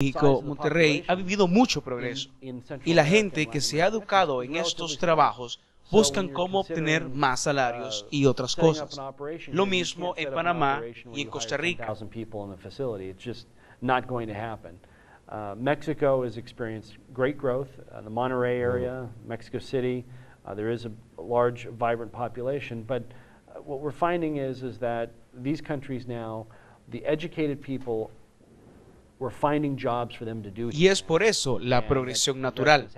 México, Monterrey, ha vivido mucho progreso. Y la gente que se ha educado en estos trabajos buscan cómo obtener más salarios y otras cosas. Lo mismo en Panamá y en Costa Rica. Uh, Mexico has experienced great growth. Uh, the Monterrey area, Mexico City, uh, there is a large, vibrant population. But uh, what we're finding is, is that these countries now, the educated people Y es por eso la progresión natural.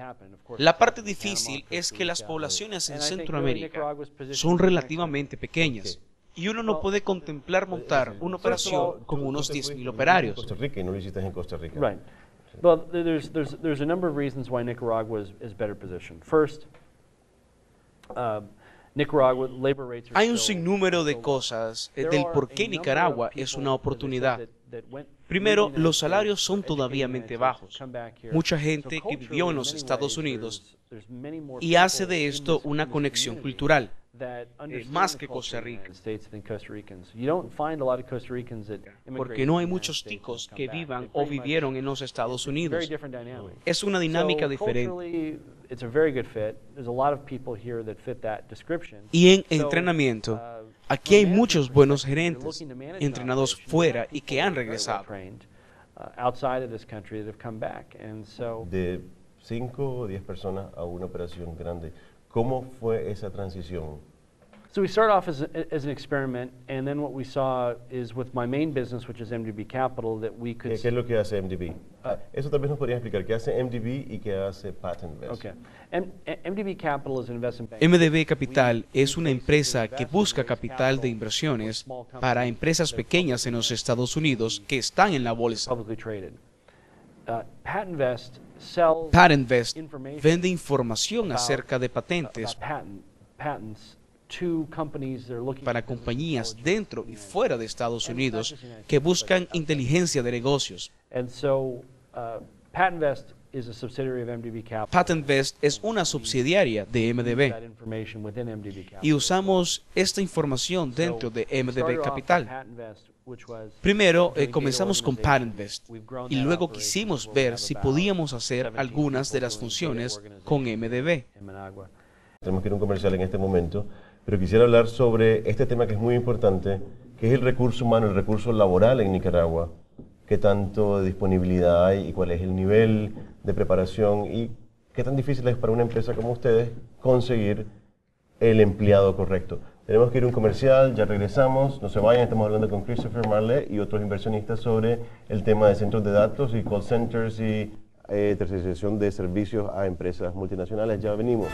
La parte difícil es que las poblaciones en Centroamérica son relativamente pequeñas y uno no puede contemplar montar una operación con unos 10.000 operarios. Costa Rica y no lo hiciste en Costa Rica. Right. Well, there's, there's, there's a number of reasons why Nicaragua is, is better positioned. First, uh, Nicaragua, labor rates are Hay un sinnúmero de cosas eh, del por qué Nicaragua es una oportunidad. Primero, los salarios son todavía mente bajos. Mucha gente que vivió en los Estados Unidos y hace de esto una conexión cultural. understand más que Costa Rica. United States than Costa Ricans. You don't find a lot of Costa Ricans that immigrate Porque no hay muchos ticos que vivan o vivieron en los Estados Unidos. Es una dinámica diferente. culturally, it's a very good fit. There's a lot of people here that fit that description. Y en entrenamiento, uh, aquí hay muchos buenos gerentes, entrenados fuera y que han regresado. trained, uh, outside of this country that have come back. And so, De 5 o 10 personas a una operación grande. ¿Cómo fue esa transición? So we started off as, a, as an experiment, and then what we saw is with my main business, which is MDB Capital, that we could. ¿Qué, qué es lo que hace MDB? Ah, eso tal vez nos podrías explicar. ¿Qué hace MDB y qué hace PatentVest? Okay. M- MDB Capital is an investment bank. MDB Capital es una empresa que busca capital de inversiones para empresas pequeñas en los Estados Unidos que están en la bolsa. publicly traded. Uh, PatentVest sells PatentVest information vende información about- acerca de patentes para compañías dentro y fuera de Estados Unidos que buscan inteligencia de negocios. And so, uh, PatentVest is a subsidiary of MDB Capital. PatentVest es una subsidiaria de MDB y usamos esta información dentro de MDB Capital. Primero eh, comenzamos con. PatentVest y luego quisimos ver si podíamos hacer 17 algunas de las funciones con MDB. Tenemos que ir a un comercial en este momento, pero quisiera hablar sobre este tema que es muy importante, que es el recurso humano, el recurso laboral en Nicaragua. ¿Qué tanto disponibilidad hay y cuál es el nivel de preparación y qué tan difícil es para una empresa como ustedes conseguir el empleado correcto? Tenemos que ir a un comercial, ya regresamos, no se vayan, estamos hablando con Christopher Marley y otros inversionistas sobre el tema de centros de datos y call centers y eh, tercerización de servicios a empresas multinacionales. Ya venimos.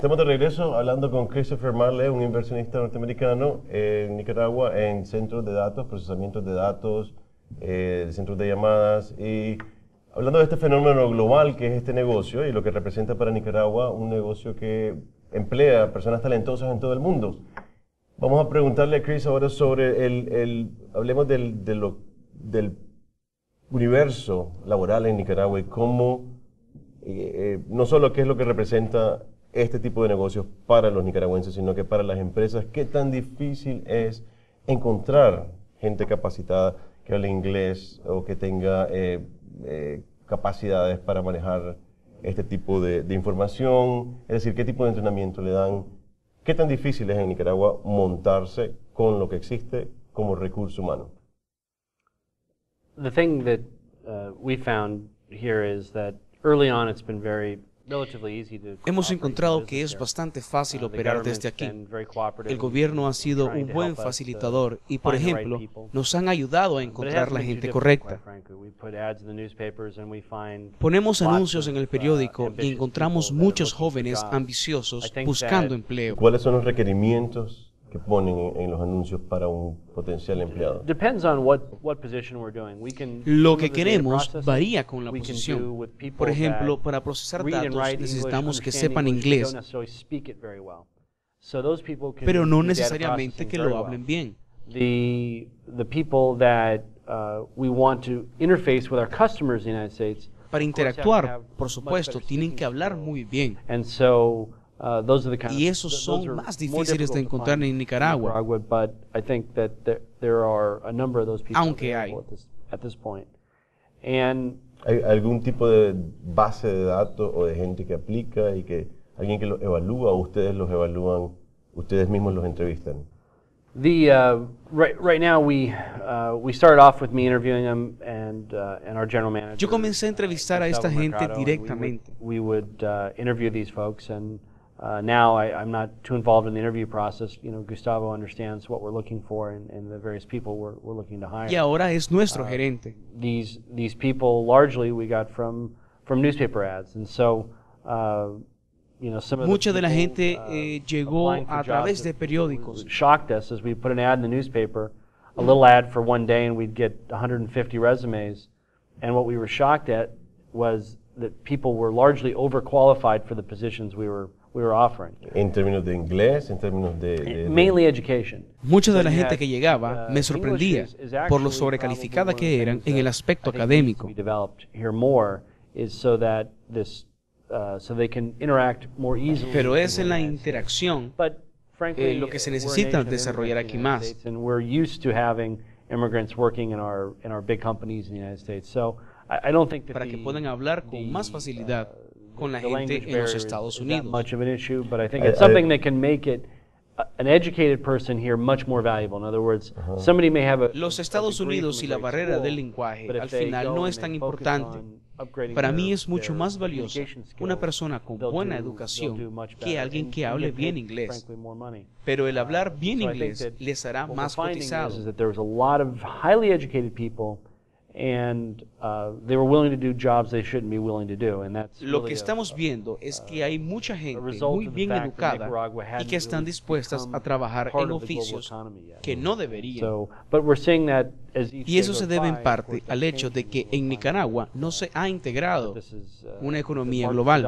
Estamos de regreso hablando con Christopher Marley, un inversionista norteamericano en Nicaragua en centros de datos, procesamientos de datos, eh, centros de llamadas y hablando de este fenómeno global que es este negocio y lo que representa para Nicaragua un negocio que emplea personas talentosas en todo el mundo. Vamos a preguntarle a Chris ahora sobre el, el hablemos del, de lo- del universo laboral en Nicaragua y cómo eh, eh, no solo qué es lo que representa este tipo de negocios para los nicaragüenses, sino que para las empresas, qué tan difícil es encontrar gente capacitada que hable inglés o que tenga eh, eh, capacidades para manejar este tipo de, de información? Es decir, ¿qué tipo de entrenamiento le dan? ¿Qué tan difícil es en Nicaragua montarse con lo que existe como recurso humano? The thing that uh, we found here is that early on it's been very Hemos encontrado que es bastante fácil uh, operar desde aquí. El gobierno ha sido un buen facilitador y, por ejemplo, nos han ayudado a encontrar la gente correcta. Ponemos anuncios en el uh, periódico y encontramos muchos jóvenes ambiciosos buscando empleo. ¿Cuáles son los requerimientos que ponen en los anuncios para un potencial empleado? Lo que queremos varía con la posición. Por ejemplo, para procesar datos necesitamos que sepan inglés, pero no necesariamente que lo hablen bien. Para interactuar, por supuesto, tienen que hablar muy bien. Uh, y esos son más difíciles de encontrar en Nicaragua. Aunque hay. ¿Hay algún tipo de base de datos o de gente que aplica y que alguien que los evalúa o ustedes los evalúan, ustedes mismos los entrevistan? The uh, right right now we uh, we started off with me interviewing them and uh, and our general manager. Yo comencé a entrevistar a esta gente directamente. We would, we would uh, interview these folks and Uh, now I, I'm not too involved in the interview process. You know, Gustavo understands what we're looking for and, and the various people we're, we're looking to hire. Y ahora es nuestro uh, gerente. These these people largely we got from from newspaper ads, and so. Uh, you know, some of Mucha the people, de la gente uh, eh, llegó a través de periódicos. Shocked us as we put an ad in the newspaper, a little ad for one day, and we'd get 150 resumes. And what we were shocked at was that people were largely overqualified for the positions we were we were offering. En términos de inglés, en términos de, de, mainly education. Mucha de la gente que llegaba uh, me sorprendía por lo sobrecalificada que eran en el aspecto académico. Pero es en la interacción eh, lo que se necesita desarrollar aquí más. immigrants working in our in our big companies in the United States. So I, I don't think that para que puedan hablar con más facilidad uh, con la gente en los Estados Unidos. much of an issue, but I think it's something that can make it an educated person here much more valuable. In other words, somebody may have a Los Estados Unidos y la barrera del lenguaje al final no es tan importante. Para mí es mucho más valioso una persona con buena educación que alguien que hable bien inglés. Pero el hablar bien inglés les hará más cotizados and uh, they were willing to do jobs they shouldn't be willing to do. And that's Lo que estamos viendo es que hay mucha gente muy bien educada y que están dispuestas a trabar en oficios que no deberían. So, but we're seeing that as y eso se debe en parte al hecho de que en Nicaragua no se ha integrado uh, una economía global.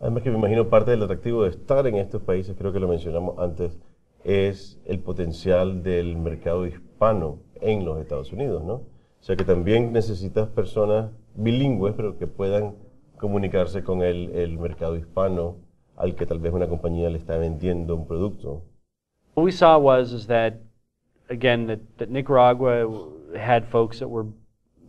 Además que me imagino parte del atractivo de estar en estos países, creo que lo mencionamos antes, es el potencial del mercado hispano en los Estados Unidos, ¿no? Sea que también necesitas personas bilingües, pero que puedan comunicarse con el, el mercado hispano al que tal vez una compañía le está vendiendo un producto. What we saw was is that again that, that Nicaragua had folks that were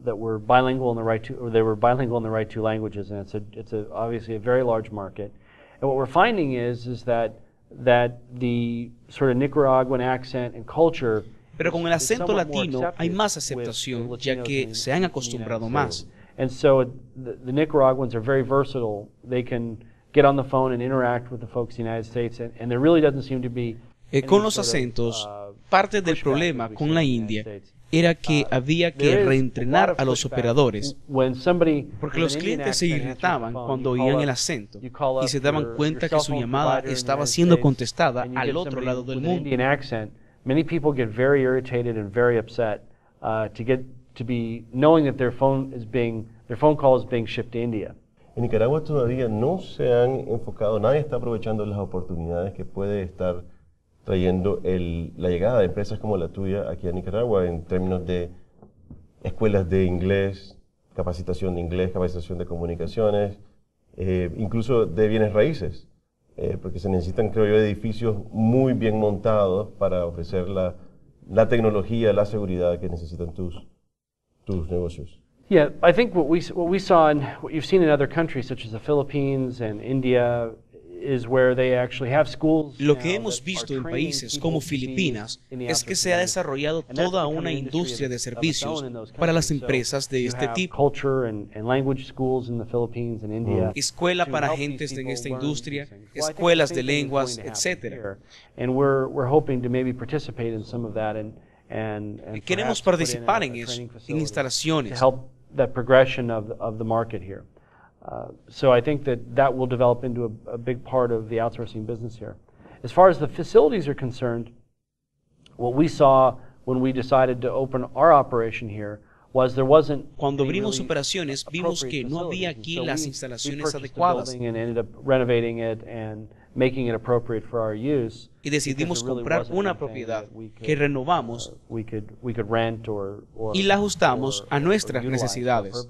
that were bilingual in the right two or they were bilingual in the right two languages and it's a it's a obviously a very large market. And what we're finding is is that that the sort of Nicaraguan accent and culture Pero con el acento latino hay más aceptación, ya que se han acostumbrado más. And so the, Nicaraguans are very versatile. They can get on the phone and interact with the folks in the United States, and, and there really doesn't seem to be eh, con los acentos, uh, parte del problema con la India era que uh, había que reentrenar a los operadores, porque los clientes se irritaban cuando oían el acento y se daban cuenta que su llamada estaba siendo contestada al otro lado del mundo. Many people get very irritated and very upset uh, to get to be knowing that their phone is being their phone call is being shipped to India. En Nicaragua todavía no se han enfocado, nadie está aprovechando las oportunidades que puede estar trayendo el, la llegada de empresas como la tuya aquí a Nicaragua en términos de escuelas de inglés, capacitación de inglés, capacitación de comunicaciones, eh, incluso de bienes raíces. Eh, porque se necesitan, creo yo, edificios muy bien montados para ofrecer la, la tecnología, la seguridad que necesitan tus, tus negocios. Yeah, I think what we what we saw and what you've seen in other countries such as the Philippines and India Lo que hemos visto en países como Filipinas es que se ha desarrollado toda una industria de servicios para las empresas de este tipo. Escuela para agentes en esta industria, escuelas de lenguas, etc. Queremos participar en eso, en instalaciones. Uh, so I think that that will develop into a, a, big part of the outsourcing business here. As far as the facilities are concerned, what we saw when we decided to open our operation here was there wasn't Cuando abrimos operaciones, vimos que no había aquí las instalaciones adecuadas. And ended up renovating it and making it appropriate for our use. Y decidimos really comprar una propiedad que renovamos uh, we could, we could rent or, or, y la ajustamos or, a nuestras necesidades.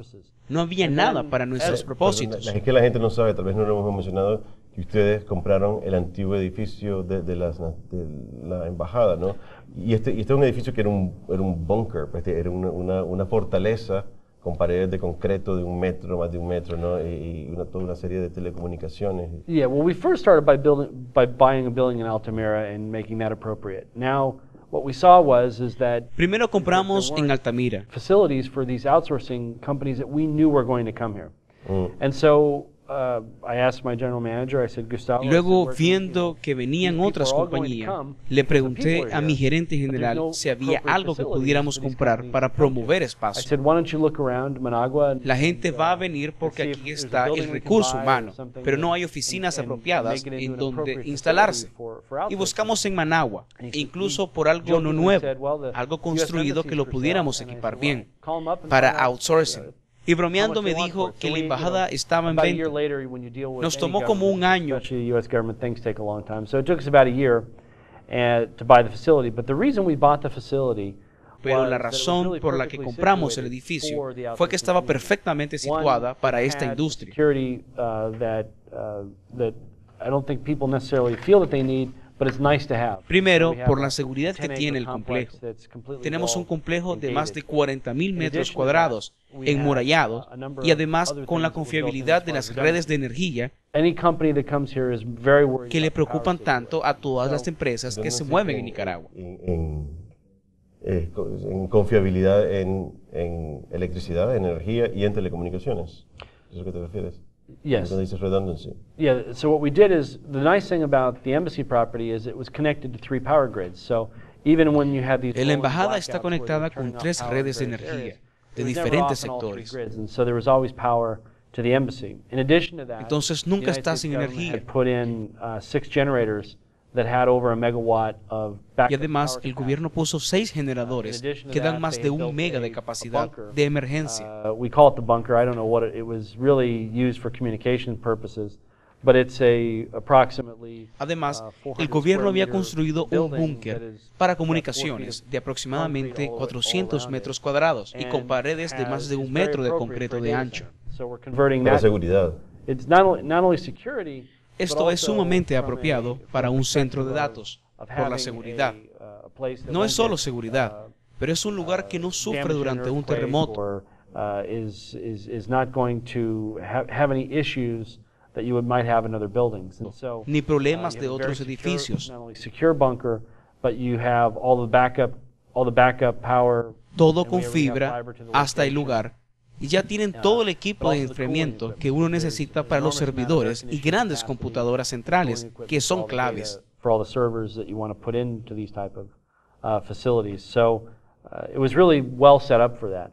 No había nada para nuestros propósitos. Es que la gente no sabe, tal vez no lo hemos mencionado, que ustedes compraron el antiguo edificio de, de, las, de la embajada, ¿no? Y este, y este es un edificio que era un, era un bunker, pues, era una, una, una fortaleza con paredes de concreto de un metro, más de un metro, ¿no? Y, una, toda una serie de telecomunicaciones. Yeah, well, we first started by building, by buying a building in Altamira and making that appropriate. Now, what we saw was is that primero compramos en Altamira facilities for these outsourcing companies that we knew were going to come here, mm. and so Uh, Luego, viendo que venían otras compañías, le pregunté a mi gerente general si había algo que pudiéramos comprar para promover espacio. La gente va a venir porque aquí está el recurso humano, pero no hay oficinas apropiadas en donde instalarse. Y buscamos en Managua, incluso por algo no nuevo, algo construido que lo pudiéramos equipar bien, para outsourcing. Y bromeando me dijo que la embajada estaba en venta. Nos tomó como un año. Pero la razón por la que compramos el edificio fue que estaba perfectamente situada para esta industria. Primero, por la seguridad que tiene el complejo. Tenemos un complejo de más de 40.000 metros cuadrados, enmurallado, y además con la confiabilidad de las redes de energía que le preocupan tanto a todas las empresas que se mueven en Nicaragua. En, eh, confiabilidad en, en electricidad, energía y en telecomunicaciones. ¿Eso es lo que te refieres? Yes. Dices redundancy. Yeah, so what we did is, the nice thing about the embassy property is it was connected to three power grids. So even when you have these La embajada está conectada con tres redes de energía de diferentes sectores. And so there was always power to the embassy. In addition to that, Entonces nunca estás sin energía. Y además, el gobierno puso seis generadores que dan más de un mega de capacidad de emergencia. Uh, we call it the bunker. I don't know what it, it was really used for communication purposes. But it's a approximately, Además, uh, el gobierno había construido un búnker para comunicaciones de aproximadamente 400 metros cuadrados y con paredes de más de un metro de concreto de ancho. Para seguridad. Esto es sumamente apropiado para un centro de datos por la seguridad. No es solo seguridad, pero es un lugar que no sufre durante un terremoto. Ni problemas de otros edificios. Todo con fibra hasta el lugar y ya tienen todo el equipo de enfriamiento que uno necesita para los servidores y grandes computadoras centrales que son claves. facilities. So uh, it was really well set up for that.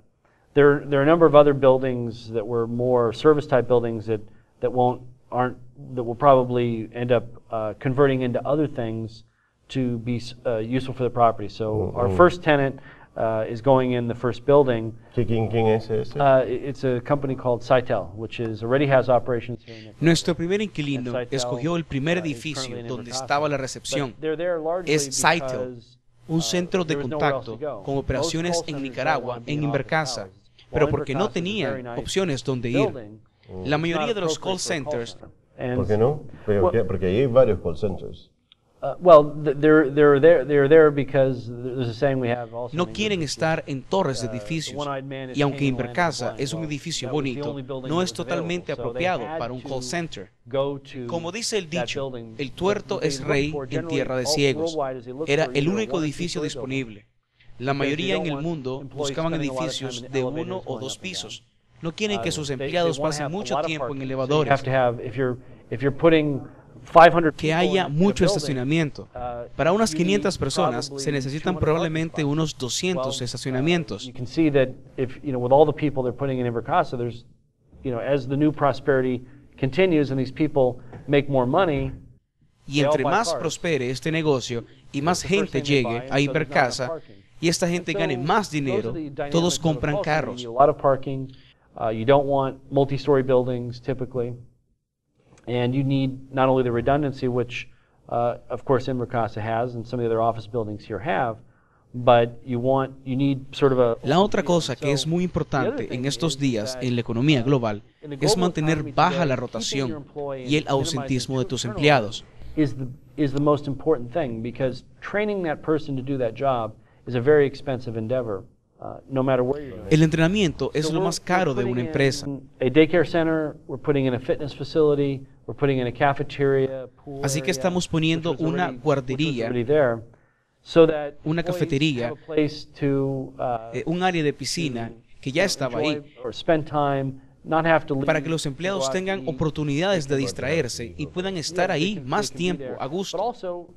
There, there are a number of other buildings that were more service type buildings that, that won't aren't that will probably end up uh, converting into other things to be uh, useful for the property. So our first tenant uh, is going in the first building. ¿Quién, quién es ese? Uh, it's a company called Cytel, which is already has operations here in Nuestro primer inquilino escogió el primer uh, edificio donde estaba la recepción. Es Cytel, un uh, centro de contacto con operaciones en Nicaragua, en Invercasa, pero porque no tenían opciones donde ir. La mayoría de los call centers. ¿Por qué no? Porque, porque hay varios call centers. No quieren estar en torres de uh, edificios. Y aunque Invercasa es un edificio bonito, no es totalmente apropiado para un call center. Como dice el dicho, el tuerto es rey en tierra de ciegos. Era el único edificio disponible. La mayoría en el mundo buscaban edificios de uno o dos pisos. No quieren que uh, sus empleados pasen mucho tiempo en elevadores que haya mucho estacionamiento. Uh, Para unas 500 personas se necesitan probablemente unos 200 uh, estacionamientos. Y entre más prospere este negocio y más gente llegue a Ibercasa y esta gente gane más dinero, todos compran carros. And you need not only the redundancy, which uh, of course Invercasa has and some of the other office buildings here have, but you want, you need sort of a, la otra cosa que es muy importante en estos días en la economía global es mantener baja la rotación y el ausentismo de tus empleados. Is the, is the most important thing because training that person to do that job is a very expensive endeavor. Uh, El entrenamiento es lo más caro de una empresa. A daycare center, we're putting in a fitness facility, Así que estamos poniendo una guardería, una cafetería, uh, eh, un área de piscina que ya estaba ahí para que los empleados tengan oportunidades de distraerse y puedan estar ahí más tiempo a gusto.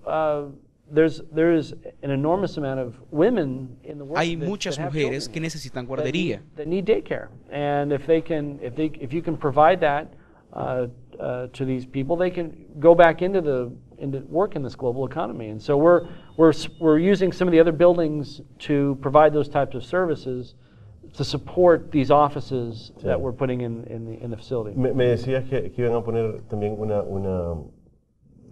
Hay muchas mujeres que necesitan guardería. That need day care. And if they can if they if you can provide that uh, uh, to these people, they can go back into the into work in this global economy. And so we're we're we're using some of the other buildings to provide those types of services to support these offices sí. that we're putting in in the in the facility. Me, me decías que, que, iban a poner también una una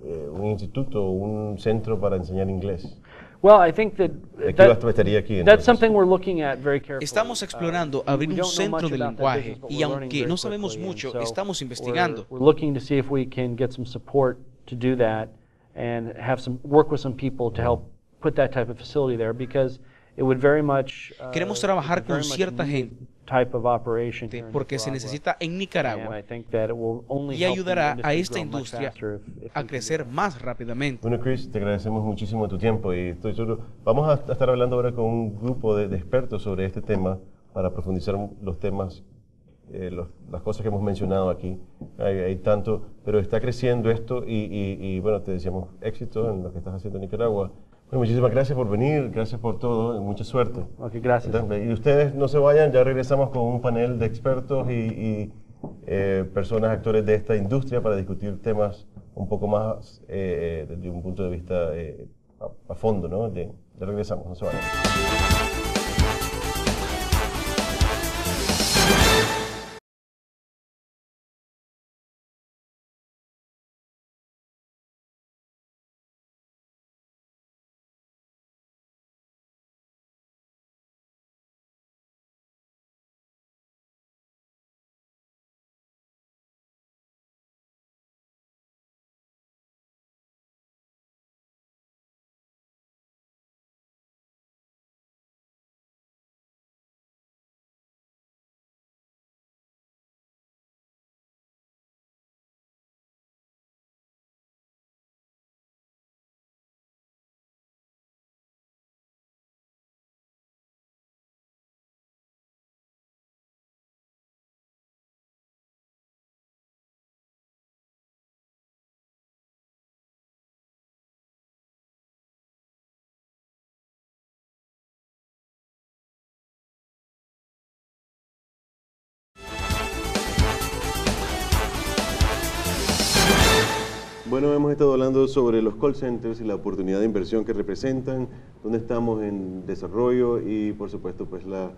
eh, un instituto, un centro para enseñar inglés. Well, I think that, that that's something we're looking at very carefully. Estamos explorando abrir un centro de lenguaje y aunque no sabemos mucho, estamos investigando. We're, we're looking to see if we can get some support to do that and have some work with some people to help put that type of facility there because it would very much uh, Queremos trabajar con cierta gente porque se necesita en Nicaragua y ayudará a esta industria a crecer más rápidamente. Bueno, Chris, te agradecemos muchísimo tu tiempo y estoy seguro. Vamos a estar hablando ahora con un grupo de, expertos sobre este tema para profundizar los temas, eh, las cosas que hemos mencionado aquí. Hay, tanto, pero está creciendo esto y, y, bueno, te deseamos éxito en lo que estás haciendo en Nicaragua. Bueno, muchísimas gracias por venir, gracias por todo, mucha suerte. Ok, gracias. Y ustedes no se vayan, ya regresamos con un panel de expertos y, eh, personas, actores de esta industria para discutir temas un poco más eh, desde un punto de vista eh, a, fondo, ¿no? ya regresamos, no se vayan. Bueno, hemos estado hablando sobre los call centers y la oportunidad de inversión que representan, dónde estamos en desarrollo y por supuesto pues la